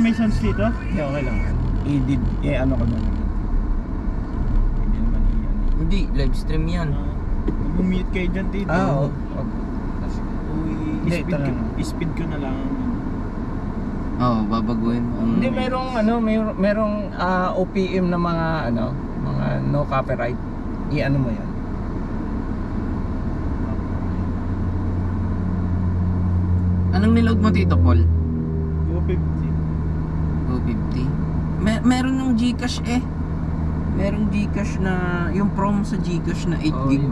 license dito? Hindi, okay lang. I-did, eh ano ko naman. Hindi naman i-ano. Hindi, live stream yan. Mag-mute kayo dyan dito. Ah, oo. Uy, Hindi, speed, speed ko na lang. Oo, oh, babaguhin. mo. Hindi, merong ano, merong, merong ah, OPM na mga ano, mga no copyright. I-ano mo yan. Anong niload mo dito, Paul? Go 50. 250. Mer meron yung Gcash eh. Merong Gcash na, yung promo sa Gcash na 8 Oh, gig.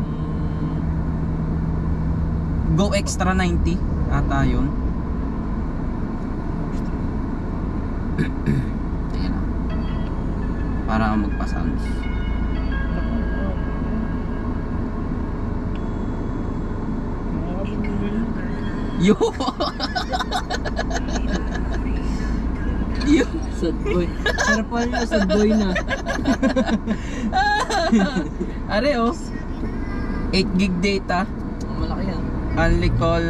Go extra 90 ata yun. Ayan na. Para ka magpa-sounds. Yo! Sad boy. Sarap pa niya, sad boy na. Are oh. 8 gig data. Malaki yan. Only call,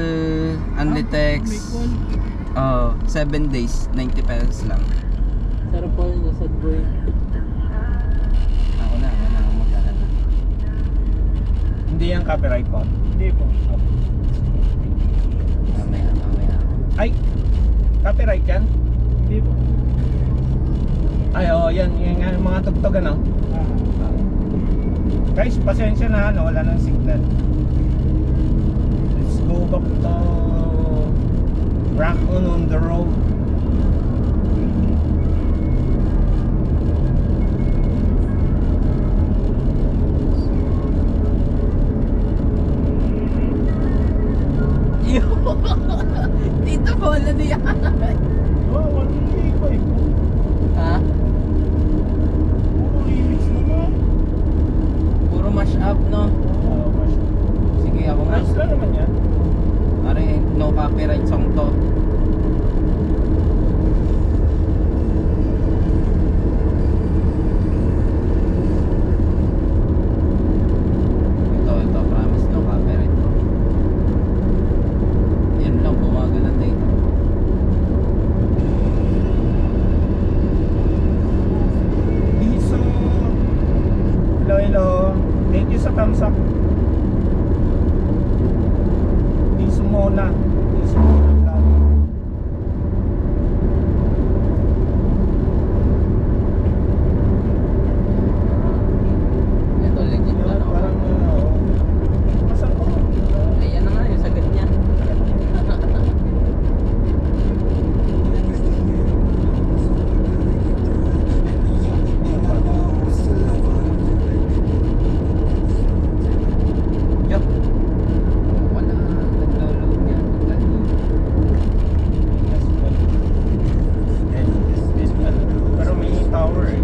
only text. Oh, 7 days, 90 pesos lang. Sarap pa niya, sad boy. Ako na, ako na ako. Hindi yan copyright po. Hindi po. Mamaya, mamaya. Ay, copyright yan? Hindi po. Ay, oo, yan, yan yung mga tugtog ano. Guys, pasensya na ano, wala nang signal. Let's go back to Raccoon on the road. Yo! Tito bola niya. Oh, 185. Up, no? Sige, ako nga. Ayos lang naman yan. Pare, no copyright song to. Ito, ito, promise no copyright to. Yan lang, bumagal ang data. Biso. Hello. Thank you sa thumbs up. Biso muna. Biso muna vlog. Ito, legit Yun, na no? parang ano. Masarap ko. Ayan na nga, yung sagot niya. Yup. Oh, wala. Nag-download niya. Nag-download. Yes, well. Eh, yes, yes, well. Pero may tower eh.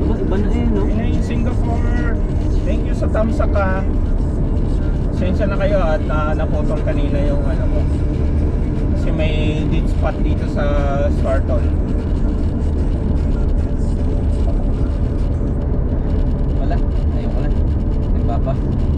Diba, iba na eh, no? Yun yung Singapore. Thank you sa thumbs up ka. Pasensya na kayo at na naputol kanina yung ano ko. Kasi may dead spot dito sa Spartol. Wala. Ayoko na. Nagbaba. Hmm.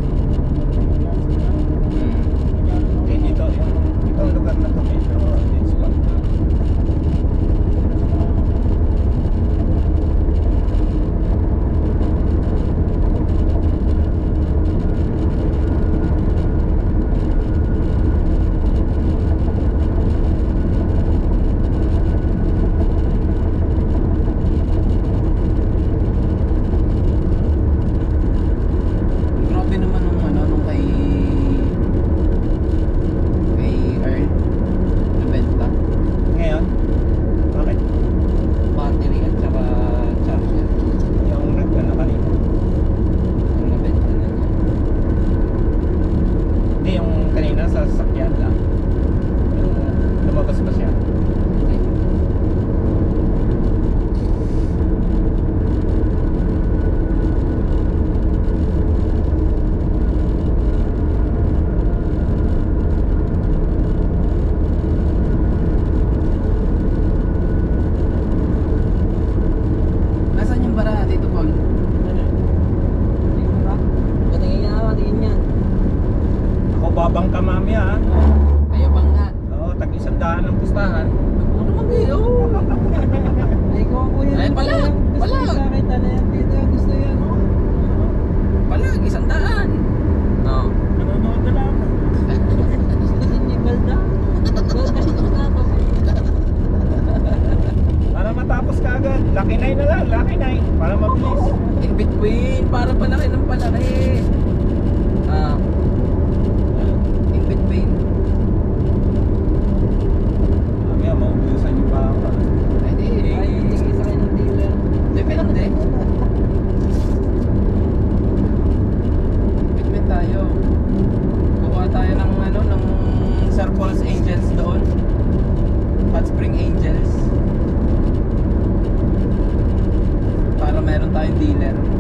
Abang ka mamaya ha. Ay, abang nga. Oo, tag isang daan ang pustahan. Ano naman kayo? Ay, ko po yan. Ay, pala. Pala. Sa akin talaga. Dito gusto yan. Oh. Pala, isang daan. Oo. Nanonood na lang. Gusto din ni Balda. Para matapos ka agad. Laki nine na lang. Laki nine. Para mabilis. In between. Para palaki ng palaki. Ah. uh, in.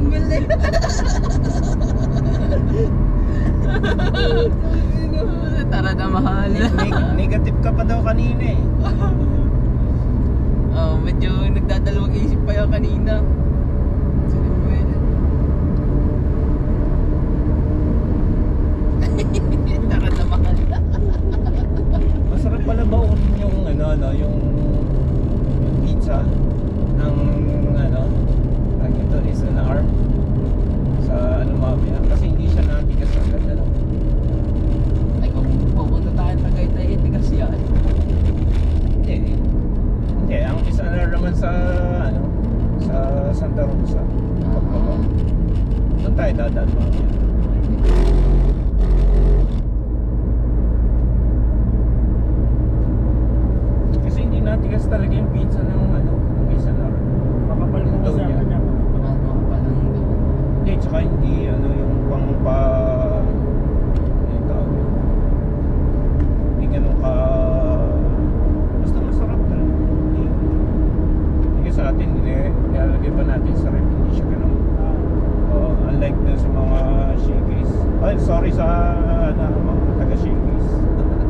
Yun wala. Eh. Tara na mahal. Neg- negative ka pa daw kanina eh. oh, medyo nagdadalawang isip pa yun kanina.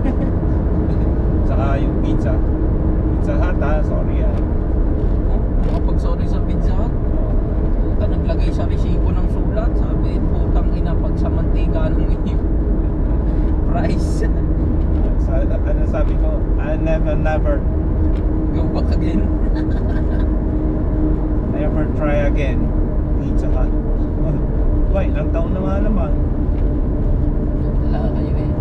Saka yung pizza. Pizza Hut ha, sorry ha. Oh, nakapag-sorry sa Pizza Hut. Puta, naglagay sa resibo ng sulat. Sabi, putang ina pag sa mantika ng iyo. Price. sa, ano sabi ko? I never, never. Go back again. never try again. Pizza Hut. Wait, ilang taon na nga naman. Wala kayo eh.